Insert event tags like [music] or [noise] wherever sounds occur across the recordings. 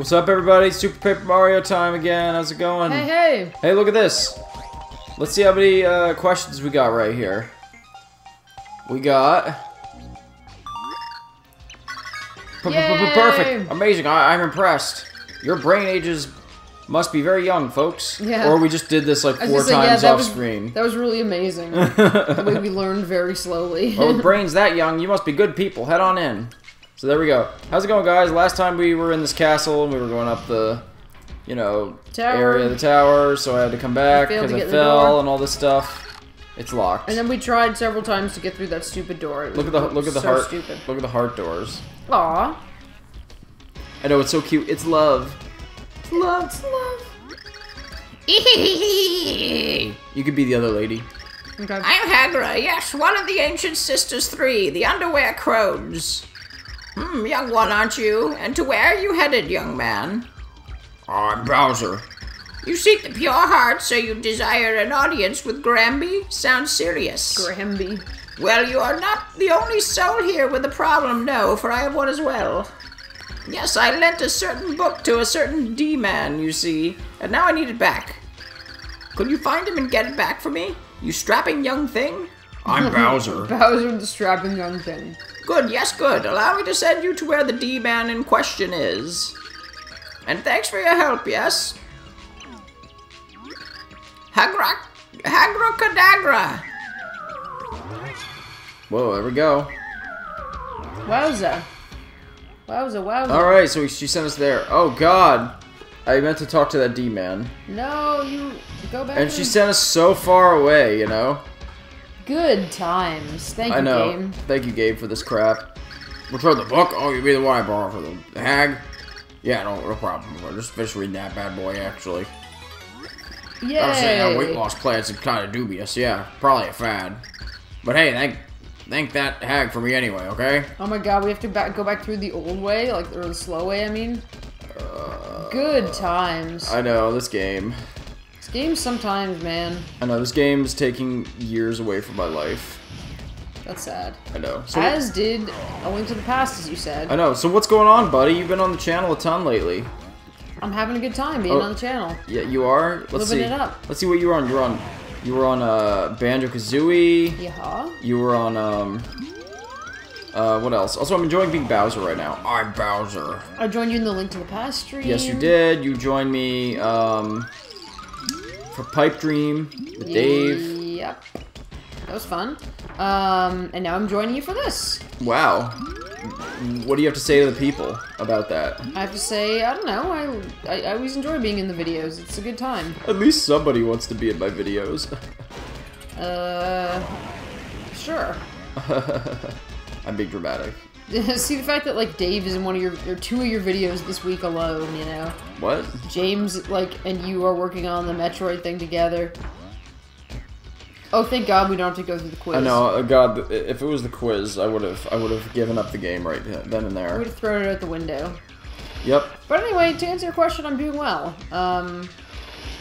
What's up, everybody? Super Paper Mario time again. How's it going? Hey, hey! Hey, look at this. Let's see how many uh, questions we got right here. We got. Yay! Perfect. Amazing. I I'm impressed. Your brain ages must be very young, folks. Yeah. Or we just did this like four gonna say, yeah, times that off was, screen. That was really amazing. [laughs] the way we learned very slowly. Well, with [laughs] brains that young, you must be good people. Head on in. So there we go. How's it going, guys? Last time we were in this castle and we were going up the, you know, Tower. area of the tower, so I had to come back because I get in the fell and all this stuff. It's locked. and then we tried several times to get through that stupid door. It look at the look at the so heart. stupid. Look at the heart doors. Aw. I know it's so cute. It's love. It's love, it's love. [laughs] You could be the other lady. Okay. I'm Hagra, yes, one of the ancient sisters three, the Underwhere crones. Hmm, young one, aren't you? And to where are you headed, young man? I'm Bowser. You seek the pure heart, so you desire an audience with Grambi? Sounds serious. Grambi. well, you are not the only soul here with a problem, no, for I have one as well. Yes, I lent a certain book to a certain D-man, you see, and now I need it back. Could you find him and get it back for me? You strapping young thing? I'm [laughs] Bowser. Bowser the strapping young thing. Good, yes, good. Allow me to send you to where the D-man in question is. And thanks for your help, yes? Hagra... Hagrocadagra! Whoa, there we go. Wowza. Wowza, wowza. All right, so she sent us there. Oh God, I meant to talk to that D man, No, you go back. and she sent us so far away. You know. Good times. Thank I you, know. game. Thank you, Gabe, for this crap. One? The book? Oh, you mean the one I borrowed for the, hag? Yeah, no, no problem. I just finished reading that bad boy, actually. Yeah. I was saying that weight loss plan's are kind of dubious. Yeah, probably a fad. But hey, thank thank that hag for me anyway. Okay. Oh my god, we have to back, go back through the old way, like or the slow way. I mean. Uh, Good times. I know this game. This game sometimes, man. I know this game's taking years away from my life. That's sad. I know. So As did A Link to the Past, as you said. I know. So what's going on, buddy? You've been on the channel a ton lately. I'm having a good time being Oh. on the channel. Yeah, you are. Let's Living see. it up. Let's see what you were on. You were on. You were on uh, Banjo Kazooie. Yeah. You were on um. Uh, what else? Also, I'm enjoying being Bowser right now. I'm Bowser. I joined you in the Link to the Past stream. Yes, you did. You joined me um for Pipe Dream with Dave. Yep. That was fun. Um, and now I'm joining you for this. Wow. What do you have to say to the people about that? I have to say, I don't know. I, I, I always enjoy being in the videos. It's a good time. At least somebody wants to be in my videos. Uh, sure. [laughs] I'm being dramatic. [laughs] See the fact that like Dave is in one of your or two of your videos this week alone. You know, What? James like and you are working on the Metroid thing together. Oh, thank God we don't have to go through the quiz. I know. uh, God, if it was the quiz, I would have. I would have given up the game right then and there. would have thrown it out the window. Yep. But anyway, to answer your question, I'm doing well. Um,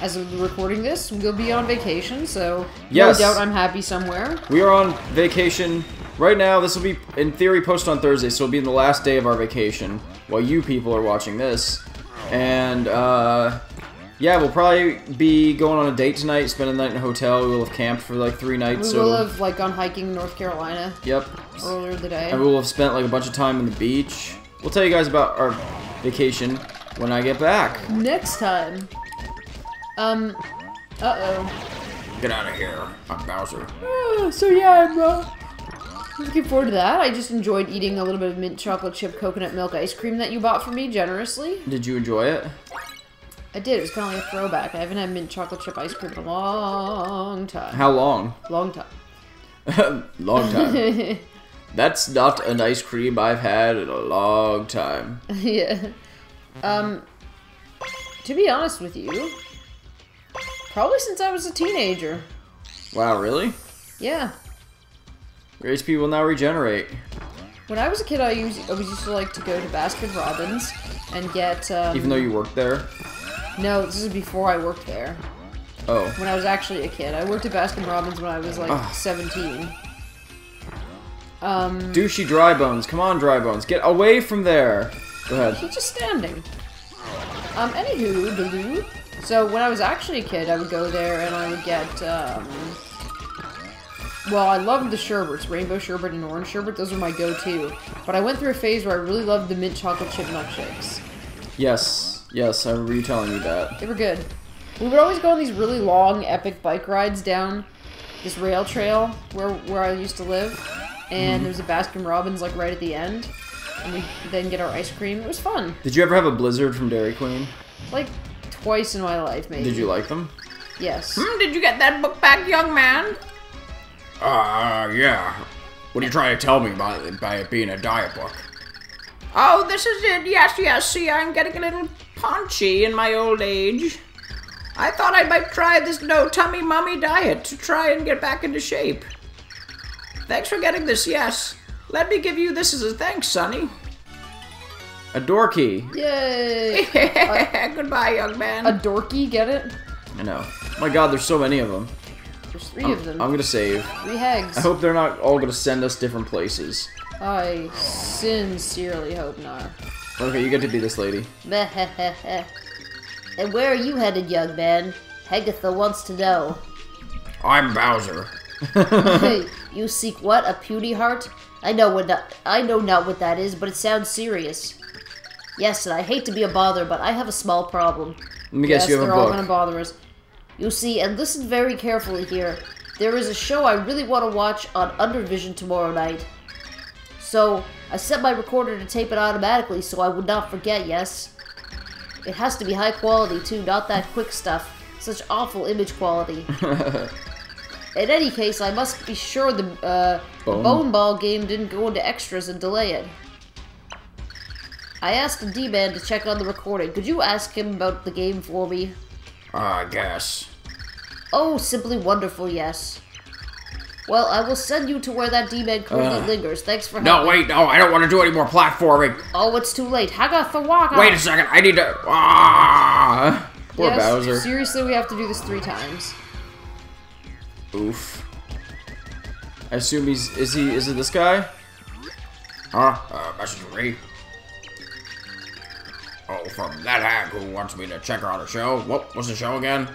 as of recording this, we'll be on vacation, so Yes. no doubt I'm happy somewhere. We are on vacation right now. This will be, in theory, posted on Thursday, so it'll be in the last day of our vacation while you people are watching this. And uh, yeah, we'll probably be going on a date tonight, spending the night in a hotel. We will have camped for like three We nights. so will have like gone hiking in North Carolina Yep. earlier today. And we will have spent like a bunch of time on the beach. We'll tell you guys about our vacation when I get back. Next time. Um. Uh oh. Get out of here. I'm Bowser. Uh, so yeah, I'm uh, looking forward to that. I just enjoyed eating a little bit of mint chocolate chip coconut milk ice cream that you bought for me generously. Did you enjoy it? I did. It was kind of like a throwback. I haven't had mint chocolate chip ice cream in a long time. How long? Long time. [laughs] long time. [laughs] That's not an ice cream I've had in a long time. [laughs] yeah. Um. To be honest with you, probably since I was a teenager. Wow, really? Yeah. Your HP will now regenerate. When I was a kid, I used I was used to like to go to Baskin Robbins and get. Um, Even though you worked there? No, this is before I worked there. Oh. When I was actually a kid, I worked at Baskin Robbins when I was like Ugh. 17. Um, Douchey dry bones. Come on, dry bones. Get away from there. Go ahead. he's just standing. Um, anywho, So when I was actually a kid, I would go there and I would get, um... Well, I love the sherbets, rainbow sherbet and orange sherbet. Those are my go-to. But I went through a phase where I really loved the mint chocolate chip milkshakes. Yes, yes, I remember you telling me that. They were good. We would always go on these really long, epic bike rides down this rail trail where where I used to live, and there was a Baskin Robbins like right at the end, and we then get our ice cream. It was fun. Did you ever have a Blizzard from Dairy Queen? Like twice in my life, maybe. Did you like them? Yes. Hmm, did you get that book back, young man? Uh, yeah. What are you trying to tell me by, by it being a diet book? Oh, this is it. Yes, yes. See, I'm getting a little paunchy in my old age. I thought I might try this no tummy mummy diet to try and get back into shape. Thanks for getting this, yes. Let me give you this as a thanks, Sonny. A Dorky. Yay! [laughs] Goodbye, young man. A dorky, get it? I know. My God, there's so many of them. There's three of them. I'm gonna save. Three hags. I hope they're not all gonna send us different places. I sincerely hope not. Okay, you get to be this lady. and where are you headed, young man? Hagatha wants to know. I'm Bowser. [laughs] [laughs] You seek what? A puny heart? I know what that, I know not what that is, but it sounds serious. Yes, and I hate to be a bother, but I have a small problem. Let me guess yes, you have they're all gonna bother us. You see, and listen very carefully here. There is a show I really want to watch on Undervision tomorrow night. So, I set my recorder to tape it automatically so I would not forget, yes? It has to be high quality too, not that quick stuff. Such awful image quality. [laughs] In any case, I must be sure the, uh, the Bone. bone ball game didn't go into extras and delay it. I asked the D-Man to check on the recording. Could you ask him about the game for me? Uh, I guess. Oh, simply wonderful, yes. Well, I will send you to where that D-Man currently Ugh. lingers. Thanks for No, helping. wait, no, I don't want to do any more platforming. Oh, it's too late. Hagatha Waka! Wait a second, I need to. Ah! Poor yes, Bowser. Seriously, we have to do this three times. Oof. I assume he's is he is it this guy? Huh? Uh, message me? Oh, from that hack who wants me to check her on a show. What was the show again?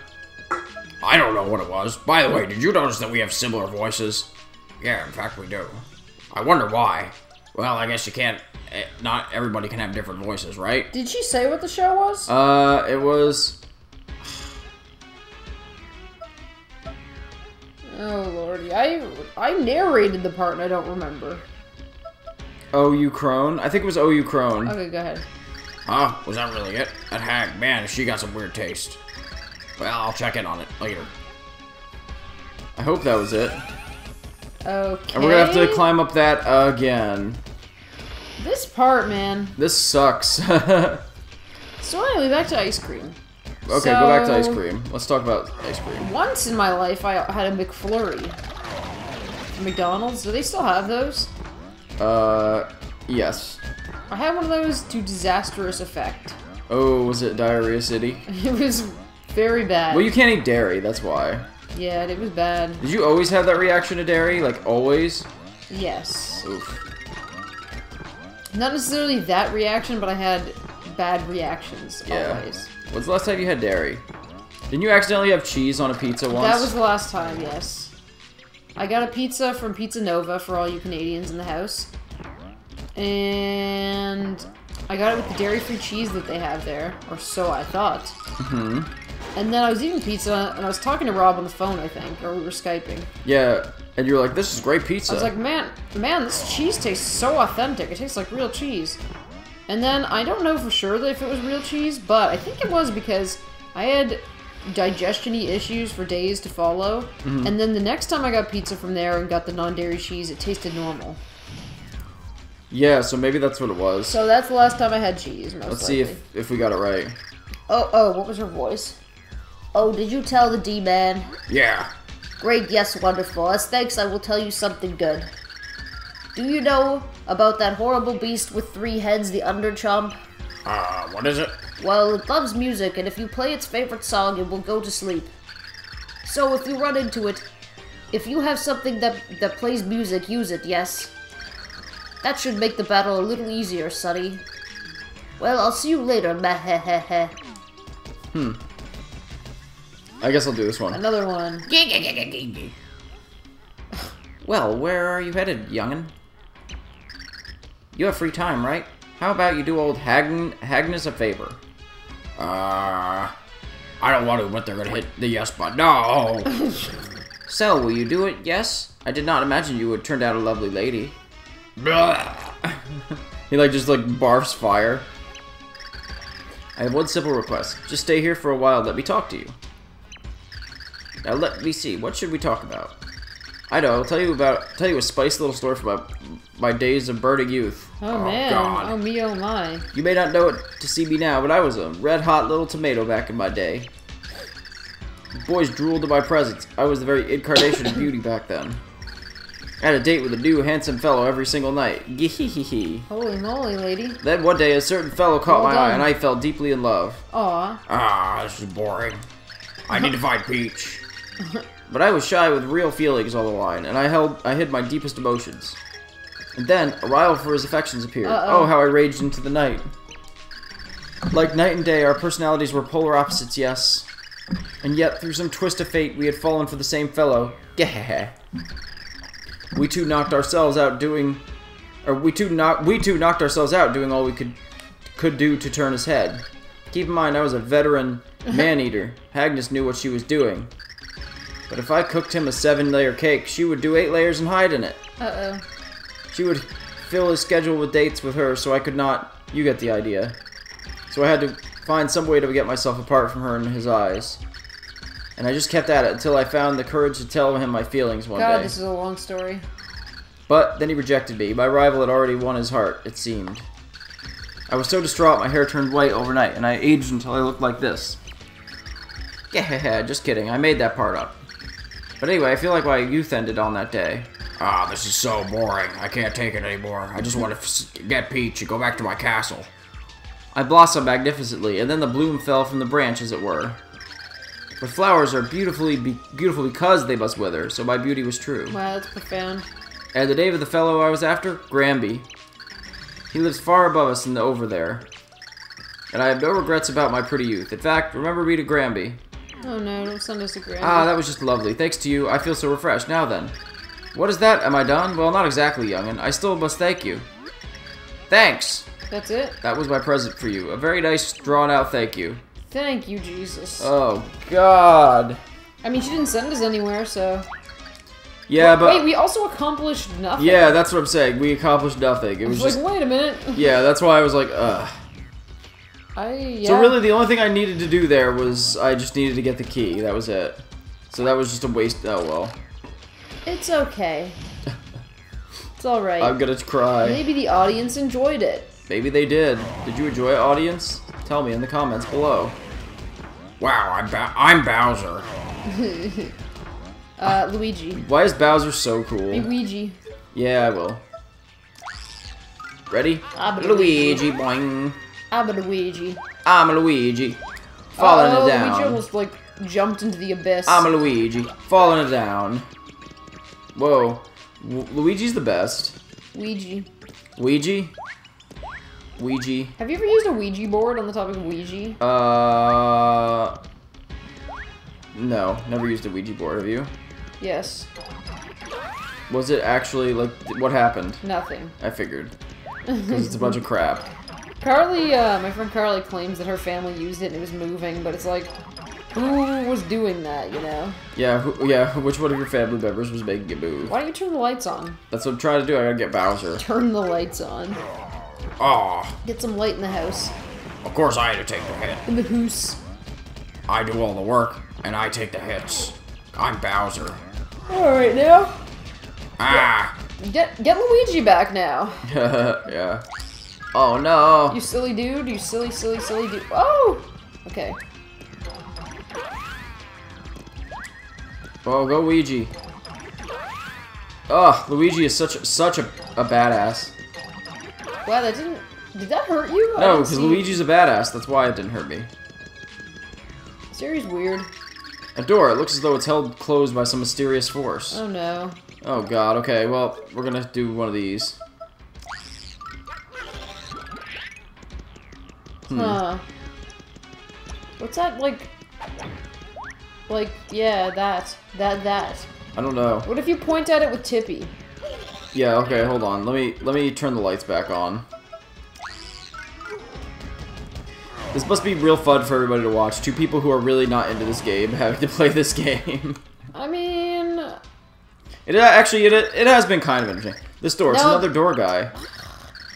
I don't know what it was. By the way, did you notice that we have similar voices? Yeah, in fact, we do. I wonder why. Well, I guess you can't. eh, Not everybody can have different voices, right? Did she say what the show was? Uh, it was oh lordy, I I narrated the part and I don't remember. OU Crone. I think it was OU Crone. Okay, go ahead. Huh? Was that really it? That hag, man, she got some weird taste. Well, I'll check in on it later. I hope that was it. Okay. And we're gonna have to climb up that again. This part, man. This sucks. [laughs] So anyway, back to ice cream. Okay, go back to ice cream. Let's talk about ice cream. Once in my life, I had a McFlurry. McDonald's. Do they still have those? Uh, yes. I had one of those to disastrous effect. Oh, was it Diarrhea City? [laughs] It was very bad. Well, you can't eat dairy. That's why. Yeah, it was bad. Did you always have that reaction to dairy? Like always? Yes. Oof. Not necessarily that reaction, but I had bad reactions Yeah. always. When's the last time you had dairy? Didn't you accidentally have cheese on a pizza once? That was the last time, yes. I got a pizza from Pizza Nova for all you Canadians in the house. And I got it with the dairy free cheese that they have there, or so I thought. Mm-hmm. And then I was eating pizza, and I was talking to Rob on the phone, I think, or we were Skyping. Yeah, and you were like, "This is great pizza." I was like, man, man, this cheese tastes so authentic. It tastes like real cheese. And then I don't know for sure that if it was real cheese, but I think it was because I had digestion-y issues for days to follow. Mm-hmm. And then the next time I got pizza from there and got the non-dairy cheese, it tasted normal. "Yeah, so maybe that's what it was." So that's the last time I had cheese. Let's see if if we got it right. Oh, oh, what was her voice? Oh, did you tell the D-Man? Yeah. Great, yes, wonderful. As thanks, I will tell you something good. Do you know about that horrible beast with three heads, the Underchomp? Uh, what is it? Well, it loves music, and if you play its favorite song, it will go to sleep. So if you run into it, if you have something that, that plays music, use it, yes? That should make the battle a little easier, Sonny. Well, I'll see you later, meh I guess I'll do this one. Another one. [laughs] Well, where are you headed, youngin? You have free time, right? How about you do old Hagn Hagnes a favor? Uh, I don't want to, but they're gonna hit the yes button. No! [laughs] So, will you do it, yes? I did not imagine you would turn out a lovely lady. [laughs] He like just like barfs fire. I have one simple request. Just stay here for a while. Let me talk to you. Now let me see, what should we talk about? I know. I'll tell you about tell you a spicy little story from my my days of burning youth. Oh, oh man. God. Oh me, oh my. You may not know it to see me now, but I was a red hot little tomato back in my day. Boys drooled at my presence. I was the very incarnation of beauty back then. I had a date with a new handsome fellow every single night. Gee hee hee he. Holy moly, lady. Then one day, a certain fellow caught Well my eye, and I fell deeply in love. Aw. Ah, this is boring. I need to find Peach. [laughs] But I was shy with real feelings on the line, and I held I hid my deepest emotions. And then a rival for his affections appeared. Uh-oh. Oh, how I raged into the night. Like night and day, our personalities were polar opposites, yes. And yet, through some twist of fate, we had fallen for the same fellow. Gah. We two knocked ourselves out doing, or we two knocked we two knocked ourselves out doing all we could could do to turn his head. Keep in mind, I was a veteran [laughs] man eater. Agnes knew what she was doing. But if I cooked him a seven layer cake, she would do eight layers and hide in it. Uh-oh. She would fill his schedule with dates with her, so I could not. You get the idea. So I had to find some way to get myself apart from her in his eyes. And I just kept at it until I found the courage to tell him my feelings one God, day. this is a long story. But then he rejected me. My rival had already won his heart, it seemed. I was so distraught my hair turned white overnight, and I aged until I looked like this. Yeah, [laughs] just kidding. I made that part up. But anyway, I feel like my youth ended on that day. Ah, this is so boring. I can't take it anymore. I just want to f- get Peach and go back to my castle. I blossomed magnificently, and then the bloom fell from the branch, as it were. But flowers are beautifully be- beautiful because they must wither, so my beauty was true. Wow, that's profound. And the name of the fellow I was after? Grambi. He lives far above us in the over there. And I have no regrets about my pretty youth. In fact, remember me to Grambi. Oh no, don't send us a grand. Ah, that was just lovely. Thanks to you, I feel so refreshed. Now then. What is that? Am I done? Well, not exactly, youngin. I still must thank you. Thanks! That's it? That was my present for you. A very nice, drawn-out thank you. Thank you, Jesus. Oh, God. I mean, she didn't send us anywhere, so... Yeah, but... Wait, we also accomplished nothing. Yeah, that's what I'm saying. We accomplished nothing. It was was just... like, wait a minute. Yeah, that's why I was like, ugh. I, yeah. So really, the only thing I needed to do there was I just needed to get the key. That was it. So that was just a waste. Oh well. It's okay. [laughs] it's alright. I'm gonna cry. Maybe the audience enjoyed it. Maybe they did. Did you enjoy it, audience? Tell me in the comments below. Wow, I'm ba- I'm Bowser. [laughs] Uh, Luigi. Why is Bowser so cool? Luigi. Yeah, I will. Ready? I'm a Luigi, boing. I'm a Luigi. I'm a Luigi. Falling oh, it down. Luigi almost, like, jumped into the abyss. I'm a Luigi. Falling it down. Whoa. W- Luigi's the best. Luigi. Ouija? Ouija. Have you ever used a Ouija board on the topic of Ouija? Uh. No, never used a Ouija board. Have you? Yes. Was it actually like what happened? Nothing. I figured [laughs] because it's a bunch of crap. Carly, uh, my friend Carly claims that her family used it and it was moving, but it's like, who was doing that, you know? Yeah, who, yeah. Which one of your family members was making it move? Why don't you turn the lights on? That's what I'm trying to do. I gotta get Bowser. Turn the lights on. Oh, Get some light in the house. of course I had to take the hit. In the hoose. I do all the work, and I take the hits. I'm Bowser. Alright now. Ah, Get get Luigi back now. [laughs] yeah. Oh no. You silly dude. You silly, silly, silly dude. Oh! Okay. Oh, go Luigi. Oh, Luigi is such such a, a badass. Wow, that didn't... Did that hurt you? No, because Luigi's a badass. That's why it didn't hurt me. Series weird. A door. It looks as though it's held closed by some mysterious force. Oh no. Oh god, okay, well, we're gonna do one of these. Hmm. Huh. What's that like? Like, yeah, that. That, that. I don't know. What if you point at it with Tippy? Yeah, okay, hold on. Let me let me turn the lights back on. This must be real fun for everybody to watch. Two people who are really not into this game [laughs] having to play this game. I mean, It uh, actually it, it has been kind of interesting. This door, it's No. another door guy.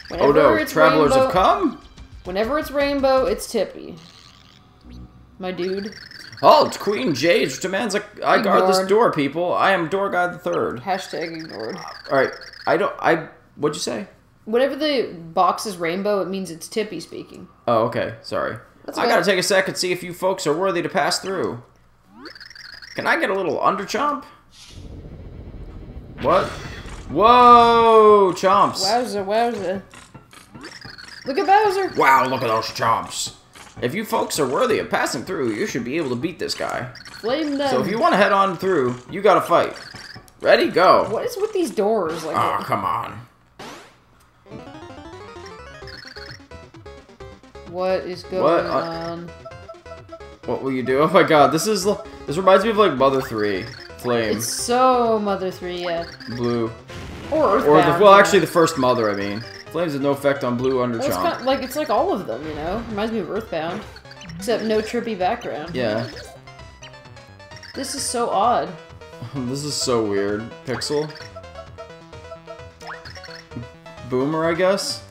whenever Oh no, travelers rainbow, have come. Whenever it's rainbow, it's Tippy. My dude. Oh, halt, Queen Jaydes demands a, I guard this door, people. I am door guy the third. Hashtag ignored. All right, I don't. I what'd you say? Whenever the box is rainbow, it means it's Tippy speaking. Oh, okay. Sorry. That's I gotta take a sec and see if you folks are worthy to pass through. Can I get a little underchomp? What? Whoa, chomps! Wowza, wowza. Look at Bowser. Wow, look at those chomps. If you folks are worthy of passing through, you should be able to beat this guy. Flame them. So if you want to head on through, you gotta fight. Ready? Go. What is with these doors? Like, Oh, come on. what is going What? Uh, on? What will you do? [laughs] Oh my god, this is this reminds me of like Mother Three, Flame, It's so Mother 3, yeah. Blue, Or Earthbound. or the well, actually the first Mother. I mean, Flames have no effect on Blue it's Underchomp. kind like it's like all of them, you know. Reminds me of Earthbound, except no trippy background. Yeah, This is so odd. [laughs] this is so weird. Pixl, Boomer, I guess.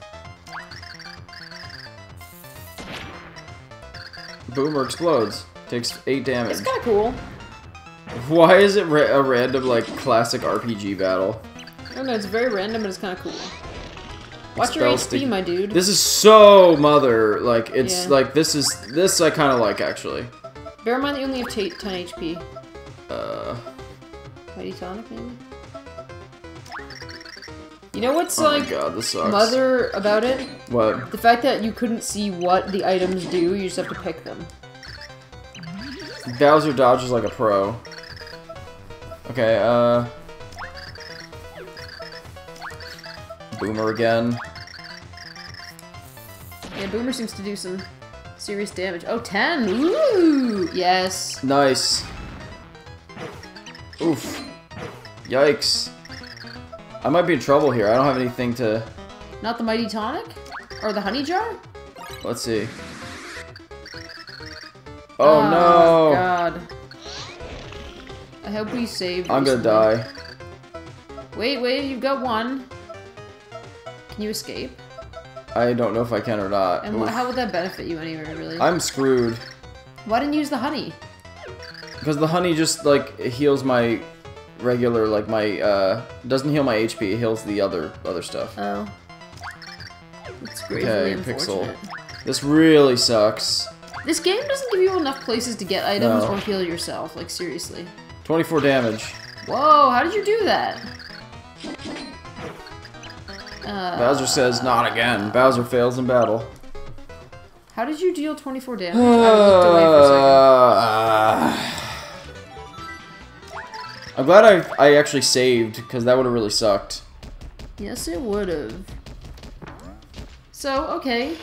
Boomer explodes. Takes eight damage. It's kind of cool. Why is it ra a random like classic RPG battle? I don't know. It's very random, but it's kind of cool. Watch your HP, my dude. This is so mother. Like it's Yeah. like this is this I kind of like actually. Bear in mind that you only have 10 HP. Uh, Mighty Tonic, maybe. You know what's oh like god, this sucks. mother about it? What? The fact that you couldn't see what the items do. You just have to pick them. Bowser dodges like a pro. Okay, uh. Boomer again. Yeah, Boomer seems to do some serious damage. Oh, 10! Ooh! Yes. Nice. Oof. Yikes. I might be in trouble here. I don't have anything to. Not the Mighty Tonic? Or the Honey Jar? Let's see. Oh, oh no! God. I hope we saved. I'm gonna die. Wait, wait, you've got one. Can you escape? I don't know if I can or not. And Oof. how would that benefit you anywhere, really? I'm screwed. Why didn't you use the honey? Because the honey just, like, heals my regular, like, my, uh, doesn't heal my HP, it heals the other, other stuff. Oh. It's gravely Okay. Pixl. This really sucks. This game doesn't give you enough places to get items No. or heal yourself, like seriously. 24 damage. Whoa, how did you do that? Uh, Bowser says, not again. Bowser fails in battle. how did you deal 24 damage? I looked away for a second. Uh, [sighs] I'm glad I, I actually saved, because that would have really sucked. Yes, it would have. So, okay.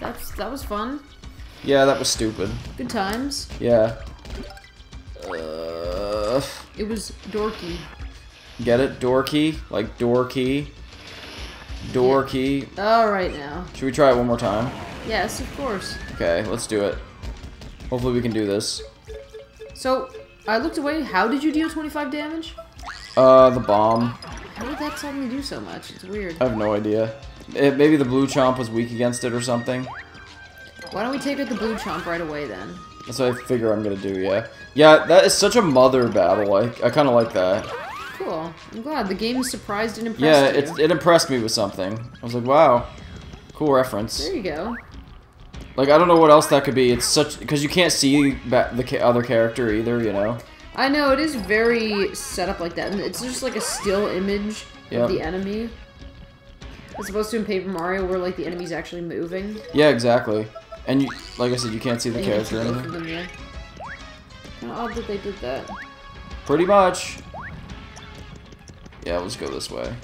That's that was fun. Yeah, that was stupid. Good times. Yeah. Uh, It was dorky. Get it? Door key? Like door key? Door key. All right now. Should we try it one more time? Yes, of course. Okay, let's do it. Hopefully we can do this. So, I looked away. How did you deal 25 damage? Uh, the bomb. How did that suddenly do so much? It's weird. I have no idea. It, maybe the blue chomp was weak against it or something. Why don't we take out the blue chomp right away then? That's what I figure I'm gonna do, yeah. Yeah, that is such a mother battle. I, I kind of like that. Cool. I'm glad the game surprised and Yeah, impressed it, you. it impressed me with something. I was like, wow. Cool reference. There you go. Like, I don't know what else that could be. It's such... Because you can't see the other character either, you know? I know it is very set up like that, and it's just like a still image Yep. of the enemy, as opposed to in Paper Mario where like the enemy's actually moving. Yeah, exactly. And you, like I said, you can't see the and you can see character or both of anything. them, yeah. Kinda odd that they did that. Pretty much. Yeah, let's go this way.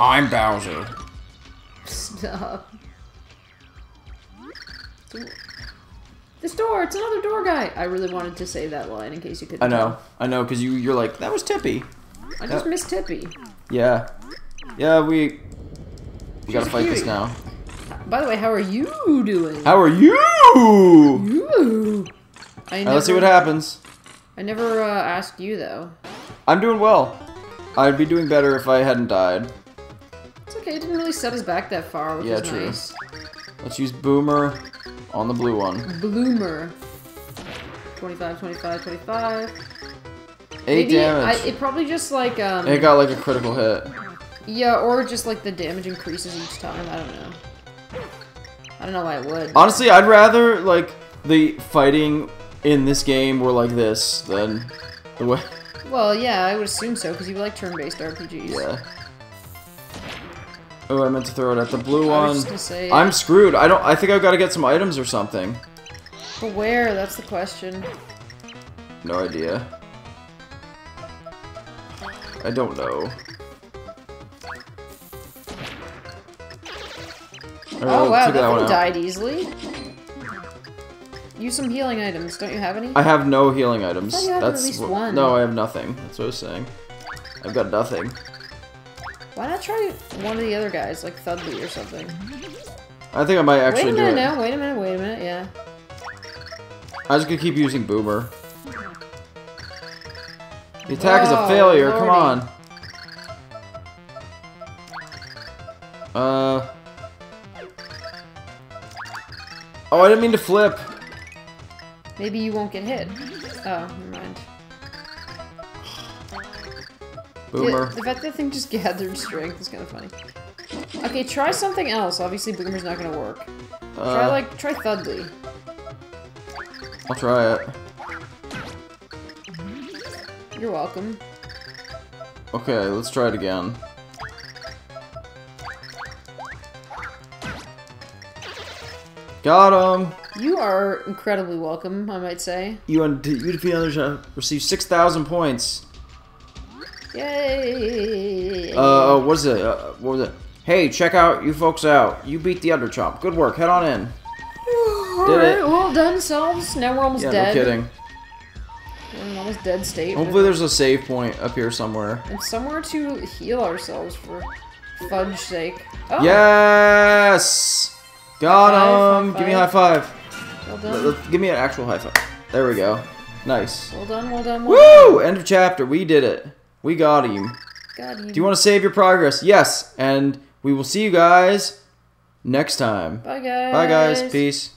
I'm Bowser. Stop. This door, it's another door guy. I really wanted to say that line in case you couldn't I know, tell. I know, because you you're like that was Tippy. I just Yeah. missed Tippy. Yeah, yeah. We we gotta She's a fight this now. By the way, how are you doing? How are you? Ooh. I Now never, let's see what happens. I never uh, asked you though. I'm doing well. I'd be doing better if I hadn't died. It's okay. It didn't really set us back that far, which Yeah, is true. nice. Let's use Boomer on the blue one. Bloomer. 25, 25, 25. Eight Maybe I, it probably just like um it got like a critical hit. yeah, or just like the damage increases each time. I don't know. I don't know why it would. Honestly, I'd rather like the fighting in this game were like this than the way. Well, yeah, I would assume so because you like turn-based RPGs. Yeah. Oh, I meant to throw it at the blue one. was just gonna say. I'm screwed. I don't. I think I've got to get some items or something. But where? That's the question. No idea. I don't know. Oh wow, took that one died easily. Use some healing items. Don't you have any? I have no healing items. you had at That's least one. no, I have nothing. That's what I was saying. I've got nothing. Why not try one of the other guys, like Thudley or something? I think I might Wait actually a do minute it. now. Wait a minute. Wait a minute. Yeah. I was gonna keep using Boomer. The attack is a failure. Come on. Uh. Oh, I didn't mean to flip. Maybe you won't get hit. Oh, never mind. Boomer. The, the fact that thing just [laughs] gathered strength is kind of funny. Okay, try something else. Obviously, Boomer's not gonna work. Try Uh, like try Thudley. I'll try it. You're welcome. Okay, let's try it again. Got him. You are incredibly welcome, I might say. You and you defeat others uh, receive six thousand points. Yay! Uh, what is it? Uh, what was it? Hey, check out you folks out. You beat the Underchomp. Good work. Head on in. Alright, it. well done, selves. Now we're almost Yeah, dead. no kidding. We're in almost dead state. Hopefully, there's a save point up here somewhere. And somewhere to heal ourselves for fudge sake. Oh, Yes. Got High five, him. high Give me a high five. Well done. let- give me an actual high five. There we go. Nice. Well done, well done, well Woo! End of chapter. We did it. We got him. done. God, you. Do you want to save your progress? Yes. And we will see you guys next time. Bye, guys. Bye, guys. Peace.